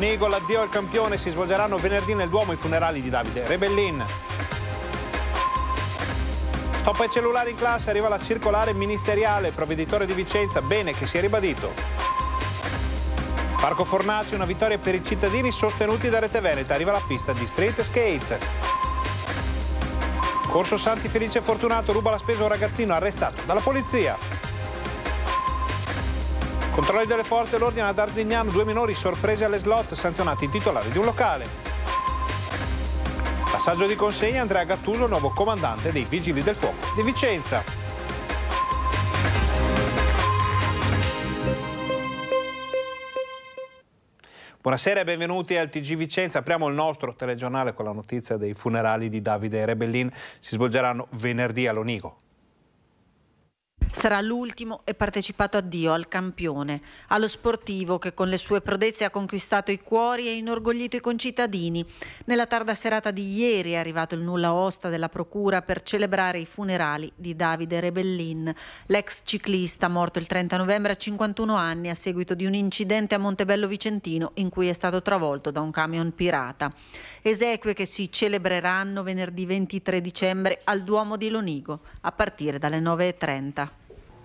Lonigo, l'addio al campione, si svolgeranno venerdì nel Duomo i funerali di Davide Rebellin. Stop ai cellulari in classe, arriva la circolare ministeriale, provveditore di Vicenza, bene che sia ribadito. Parco Fornaci, una vittoria per i cittadini sostenuti da Rete Veneta, arriva la pista di street skate. Corso Santi Felice Fortunato ruba la spesa a un ragazzino arrestato dalla polizia. Controlli delle forze dell'ordine ad Arzignano, due minori sorpresi alle slot, sanzionati i titolari di un locale. Passaggio di consegna Andrea Gattuso, nuovo comandante dei Vigili del Fuoco di Vicenza. Buonasera e benvenuti al TG Vicenza. Apriamo il nostro telegiornale con la notizia dei funerali di Davide Rebellin. Si svolgeranno venerdì a Lonigo. Sarà l'ultimo e partecipato addio al campione, allo sportivo che con le sue prodezze ha conquistato i cuori e inorgoglito i concittadini. Nella tarda serata di ieri è arrivato il nulla osta della procura per celebrare i funerali di Davide Rebellin, l'ex ciclista morto il 30 novembre a 51 anni a seguito di un incidente a Montebello Vicentino in cui è stato travolto da un camion pirata. Esequie che si celebreranno venerdì 23 dicembre al Duomo di Lonigo a partire dalle 9.30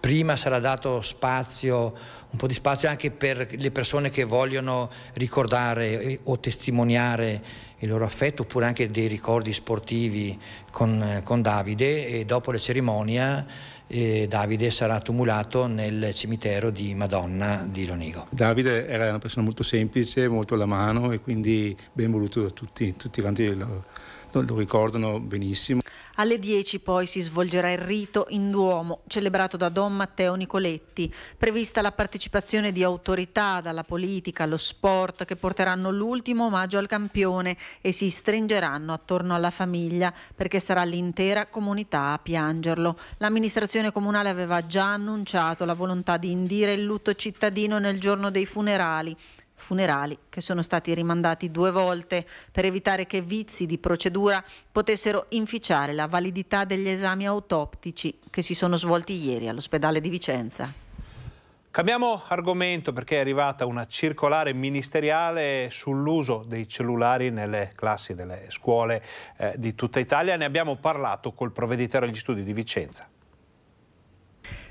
prima sarà dato spazio, un po' di spazio anche per le persone che vogliono ricordare o testimoniare il loro affetto oppure anche dei ricordi sportivi con, con Davide e dopo la cerimonia eh, Davide sarà tumulato nel cimitero di Madonna di Lonigo. Davide era una persona molto semplice, molto alla mano e quindi ben voluto da tutti, tutti quanti lo, lo ricordano benissimo. Alle 10 poi si svolgerà il rito in Duomo, celebrato da Don Matteo Nicoletti. Prevista la partecipazione di autorità dalla politica allo sport che porteranno l'ultimo omaggio al campione e si stringeranno attorno alla famiglia perché sarà l'intera comunità a piangerlo. L'amministrazione comunale aveva già annunciato la volontà di indire il lutto cittadino nel giorno dei funerali funerali che sono stati rimandati due volte per evitare che vizi di procedura potessero inficiare la validità degli esami autoptici che si sono svolti ieri all'ospedale di Vicenza. Cambiamo argomento perché è arrivata una circolare ministeriale sull'uso dei cellulari nelle classi delle scuole eh, di tutta Italia. Ne abbiamo parlato col provveditore degli studi di Vicenza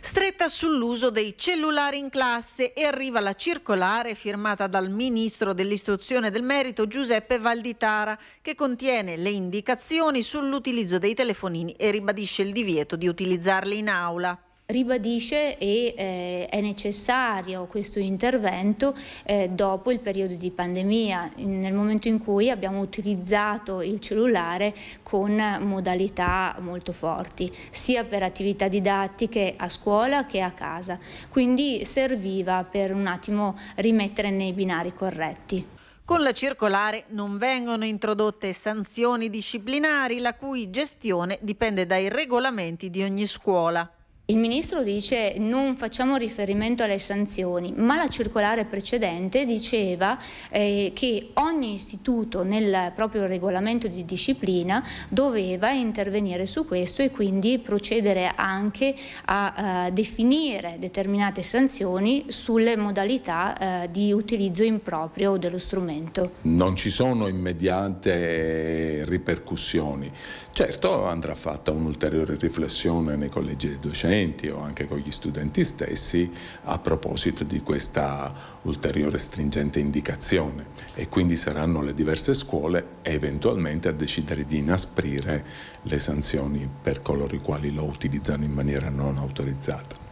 stretta sull'uso dei cellulari in classe e arriva la circolare firmata dal ministro dell'istruzione del merito Giuseppe Valditara che contiene le indicazioni sull'utilizzo dei telefonini e ribadisce il divieto di utilizzarli in aula ribadisce e eh, è necessario questo intervento eh, dopo il periodo di pandemia, nel momento in cui abbiamo utilizzato il cellulare con modalità molto forti, sia per attività didattiche a scuola che a casa. Quindi serviva per un attimo rimettere nei binari corretti. Con la circolare non vengono introdotte sanzioni disciplinari la cui gestione dipende dai regolamenti di ogni scuola. Il Ministro dice non facciamo riferimento alle sanzioni, ma la circolare precedente diceva eh, che ogni istituto nel proprio regolamento di disciplina doveva intervenire su questo e quindi procedere anche a eh, definire determinate sanzioni sulle modalità eh, di utilizzo improprio dello strumento. Non ci sono immediate ripercussioni. Certo andrà fatta un'ulteriore riflessione nei collegi dei docenti o anche con gli studenti stessi a proposito di questa ulteriore stringente indicazione e quindi saranno le diverse scuole eventualmente a decidere di inasprire le sanzioni per coloro i quali lo utilizzano in maniera non autorizzata.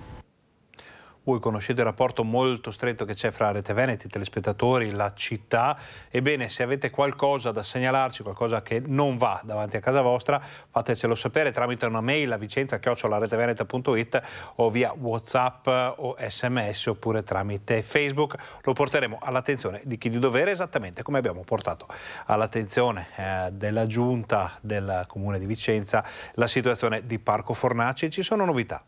Voi conoscete il rapporto molto stretto che c'è fra Rete Veneti, i telespettatori, la città. Ebbene, se avete qualcosa da segnalarci, qualcosa che non va davanti a casa vostra, fatecelo sapere tramite una mail a vicenza chiocciolareteveneta.it o via Whatsapp o sms oppure tramite Facebook. Lo porteremo all'attenzione di chi di dovere, esattamente come abbiamo portato all'attenzione eh, della giunta del comune di Vicenza la situazione di Parco Fornaci. Ci sono novità.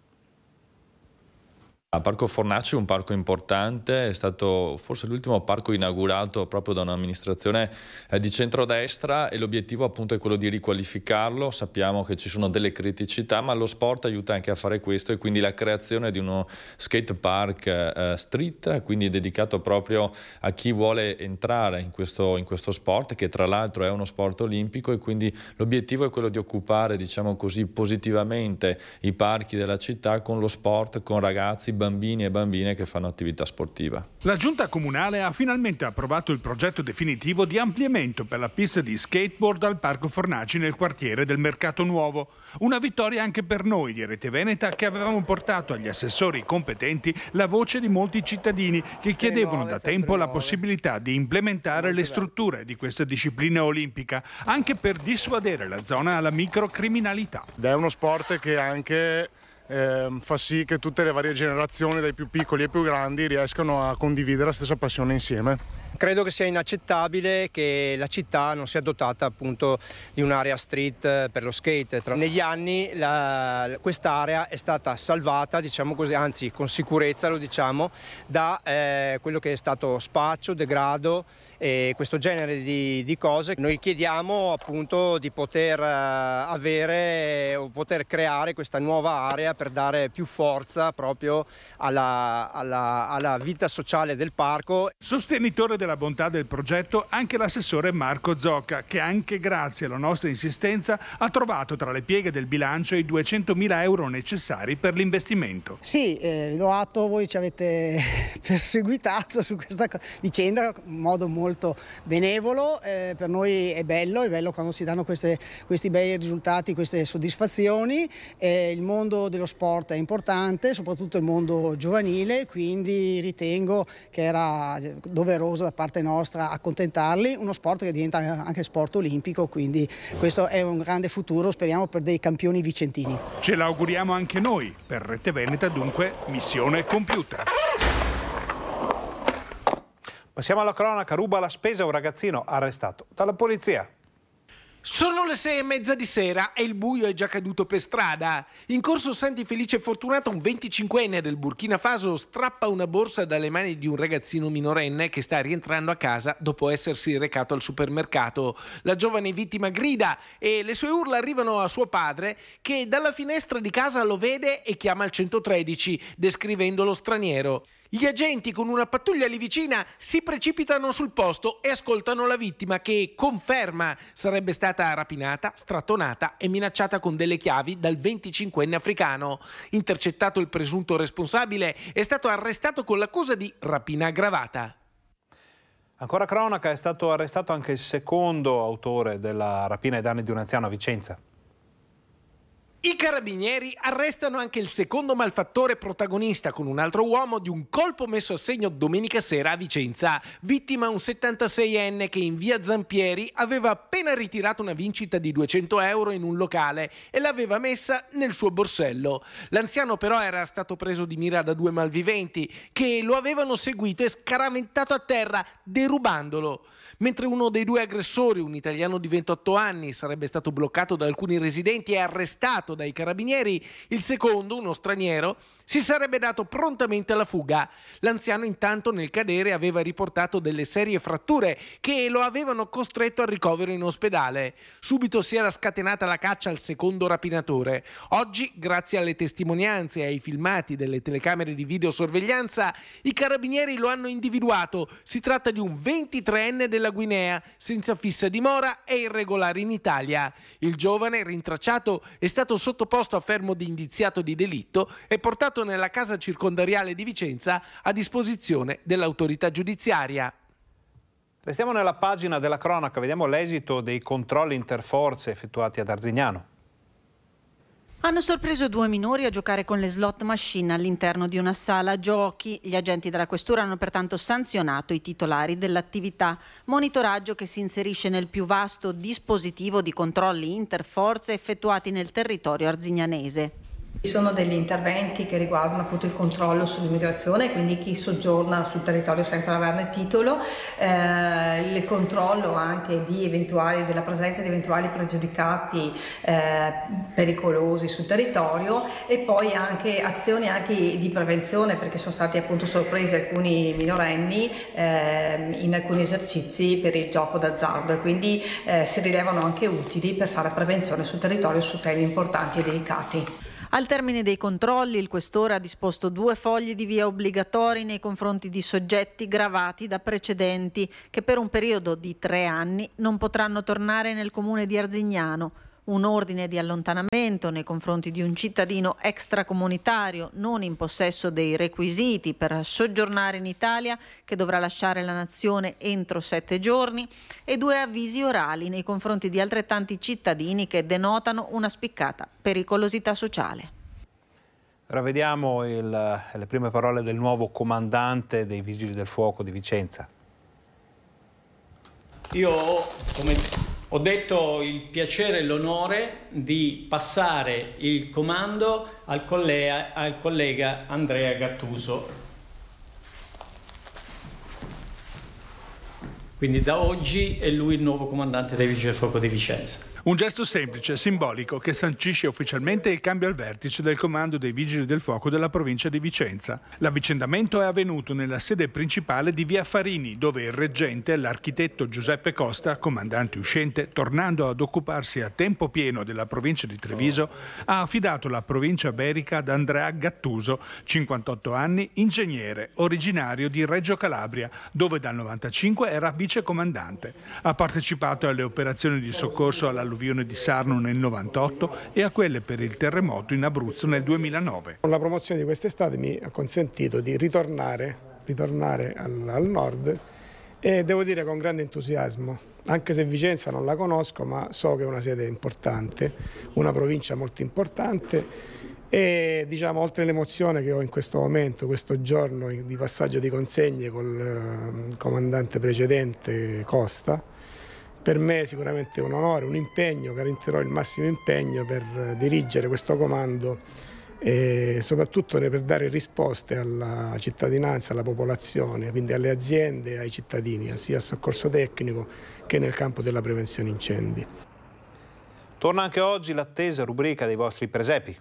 Il Parco Fornaci è un parco importante, è stato forse l'ultimo parco inaugurato proprio da un'amministrazione eh, di centrodestra e l'obiettivo appunto è quello di riqualificarlo. Sappiamo che ci sono delle criticità, ma lo sport aiuta anche a fare questo e quindi la creazione di uno skate park eh, street, quindi dedicato proprio a chi vuole entrare in questo, in questo sport, che tra l'altro è uno sport olimpico e quindi l'obiettivo è quello di occupare, diciamo così, positivamente i parchi della città con lo sport, con ragazzi, bambini e bambine che fanno attività sportiva. La giunta comunale ha finalmente approvato il progetto definitivo di ampliamento per la pista di skateboard al Parco Fornaci nel quartiere del Mercato Nuovo. Una vittoria anche per noi di Rete Veneta che avevamo portato agli assessori competenti la voce di molti cittadini che chiedevano da tempo la possibilità di implementare le strutture di questa disciplina olimpica anche per dissuadere la zona alla microcriminalità. Ed è uno sport che anche eh, fa sì che tutte le varie generazioni, dai più piccoli ai più grandi, riescano a condividere la stessa passione insieme. Credo che sia inaccettabile che la città non sia dotata appunto di un'area street per lo skate. Negli anni la, quest'area è stata salvata, diciamo così, anzi con sicurezza lo diciamo, da eh, quello che è stato spaccio, degrado e questo genere di, di, cose. Noi chiediamo appunto di poter eh, avere o poter creare questa nuova area per dare più forza proprio alla, alla, alla vita sociale del parco. Sostenitore della bontà del progetto anche l'assessore Marco Zocca, che anche grazie alla nostra insistenza ha trovato tra le pieghe del bilancio i 200.000 euro necessari per l'investimento. Sì, eh, do atto, voi ci avete perseguitato su questa vicenda in modo molto benevolo, eh, per noi è bello, è bello quando si danno queste, questi bei risultati, queste soddisfazioni, eh, il mondo dello sport è importante, soprattutto il mondo giovanile, quindi ritengo che era doveroso da parte nostra accontentarli, uno sport che diventa anche sport olimpico, quindi questo è un grande futuro, speriamo per dei campioni vicentini. Ce l'auguriamo anche noi, per Rete Veneta dunque missione compiuta. Passiamo alla cronaca, ruba la spesa un ragazzino arrestato dalla polizia. Sono le sei e mezza di sera e il buio è già caduto per strada. In corso Santi Felice Fortunato, un 25enne del Burkina Faso strappa una borsa dalle mani di un ragazzino minorenne che sta rientrando a casa dopo essersi recato al supermercato. La giovane vittima grida e le sue urla arrivano a suo padre che dalla finestra di casa lo vede e chiama il 113 descrivendo lo straniero. Gli agenti con una pattuglia lì vicina si precipitano sul posto e ascoltano la vittima che conferma sarebbe stata rapinata, strattonata e minacciata con delle chiavi dal 25enne africano. Intercettato il presunto responsabile, è stato arrestato con l'accusa di rapina aggravata. Ancora cronaca, è stato arrestato anche il secondo autore della rapina ai danni di un anziano a Vicenza. I carabinieri arrestano anche il secondo malfattore protagonista con un altro uomo di un colpo messo a segno domenica sera a Vicenza, vittima un 76enne che in via Zampieri aveva appena ritirato una vincita di 200 euro in un locale e l'aveva messa nel suo borsello. L'anziano però era stato preso di mira da due malviventi che lo avevano seguito e scaraventato a terra derubandolo mentre uno dei due aggressori, un italiano di 28 anni, sarebbe stato bloccato da alcuni residenti e arrestato dai carabinieri, il secondo, uno straniero, si sarebbe dato prontamente alla fuga. L'anziano intanto nel cadere aveva riportato delle serie fratture che lo avevano costretto al ricovero in ospedale. Subito si era scatenata la caccia al secondo rapinatore. Oggi, grazie alle testimonianze e ai filmati delle telecamere di videosorveglianza, i carabinieri lo hanno individuato. Si tratta di un 23enne della Guinea, senza fissa dimora e irregolare in Italia. Il giovane rintracciato è stato sottoposto a fermo di indiziato di delitto e portato portato nella casa circondariale di Vicenza a disposizione dell'autorità giudiziaria. Restiamo nella pagina della cronaca, vediamo l'esito dei controlli interforze effettuati ad Arzignano. Hanno sorpreso due minori a giocare con le slot machine all'interno di una sala giochi. Gli agenti della questura hanno pertanto sanzionato i titolari dell'attività. Monitoraggio che si inserisce nel più vasto dispositivo di controlli interforze effettuati nel territorio arzignanese. Ci sono degli interventi che riguardano appunto il controllo sull'immigrazione, quindi chi soggiorna sul territorio senza averne titolo, eh, il controllo anche della presenza di eventuali pregiudicati eh, pericolosi sul territorio e poi anche azioni anche di prevenzione perché sono stati appunto sorpresi alcuni minorenni eh, in alcuni esercizi per il gioco d'azzardo e quindi eh, si rilevano anche utili per fare prevenzione sul territorio su temi importanti e delicati. Al termine dei controlli, il questore ha disposto due fogli di via obbligatori nei confronti di soggetti gravati da precedenti che per un periodo di tre anni non potranno tornare nel comune di Arzignano un ordine di allontanamento nei confronti di un cittadino extracomunitario non in possesso dei requisiti per soggiornare in Italia che dovrà lasciare la nazione entro sette giorni e due avvisi orali nei confronti di altrettanti cittadini che denotano una spiccata pericolosità sociale. Ora vediamo il, le prime parole del nuovo comandante dei Vigili del Fuoco di Vicenza. Io, come ho detto il piacere e l'onore di passare il comando al collega, al collega Andrea Gattuso. Quindi da oggi è lui il nuovo comandante dei Vigili del Fuoco di Vicenza. Un gesto semplice simbolico che sancisce ufficialmente il cambio al vertice del comando dei Vigili del Fuoco della provincia di Vicenza. L'avvicendamento è avvenuto nella sede principale di Via Farini, dove il reggente, l'architetto Giuseppe Costa, comandante uscente, tornando ad occuparsi a tempo pieno della provincia di Treviso, ha affidato la provincia berica ad Andrea Gattuso, 58 anni, ingegnere, originario di Reggio Calabria, dove dal 95 era vicecomandante. Ha partecipato alle operazioni di soccorso alla all'alluvione di Sarno nel 98 e a quelle per il terremoto in Abruzzo nel 2009. La promozione di quest'estate mi ha consentito di ritornare, ritornare al, al nord e devo dire con grande entusiasmo, anche se Vicenza non la conosco, ma so che è una sede importante, una provincia molto importante e diciamo oltre l'emozione che ho in questo momento, questo giorno di passaggio di consegne col eh, comandante precedente Costa, per me è sicuramente un onore, un impegno, garantirò il massimo impegno per eh, dirigere questo comando e soprattutto per dare risposte alla cittadinanza, alla popolazione, quindi alle aziende e ai cittadini, sia a soccorso tecnico che nel campo della prevenzione incendi. Torna anche oggi l'attesa rubrica dei vostri presepi.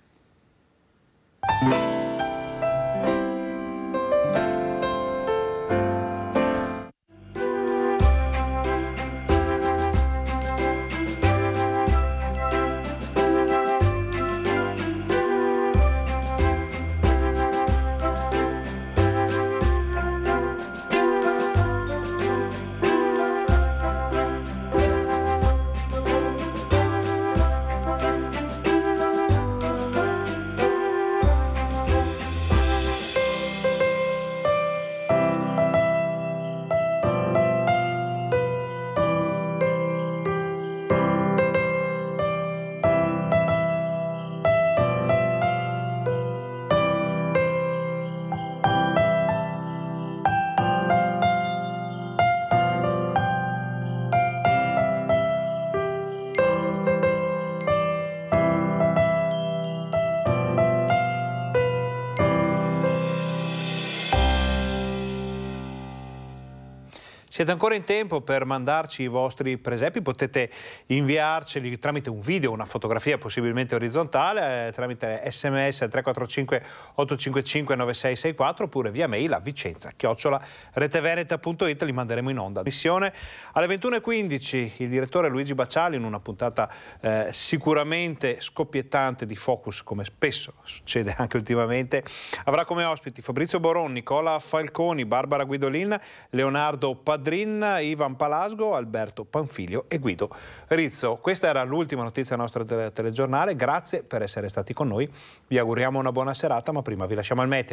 Siete ancora in tempo per mandarci i vostri presepi, potete inviarceli tramite un video, una fotografia possibilmente orizzontale, eh, tramite sms al 345 855 9664 oppure via mail a vicenza chiocciola reteveneta.it, li manderemo in onda. Missione alle 21.15 il direttore Luigi Bacciali in una puntata eh, sicuramente scoppiettante di Focus, come spesso succede anche ultimamente, avrà come ospiti Fabrizio Boron, Nicola Falconi, Barbara Guidolin, Leonardo Padroni, Padrin, Ivan Palasgo, Alberto Panfilio e Guido Rizzo. Questa era l'ultima notizia del nostro telegiornale, grazie per essere stati con noi, vi auguriamo una buona serata ma prima vi lasciamo al meteo.